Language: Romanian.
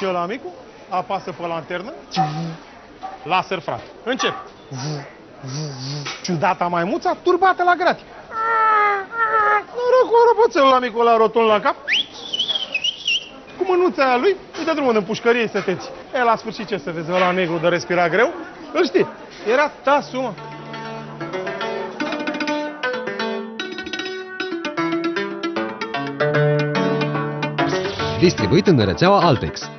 Și eu la micul apasă pe lanternă. Laser, frate. Încep. Ciudata maimuța turbată la gratii. Noroc cu roboțelul la micul la rotund la cap. Cu mânuța aia lui, îi dă drumul în pușcărie să teți. E, la sfârșit ce să vezi, la negru de respira greu, îl știi. Era tasul, mă. Distribuit în rețeaua Altex.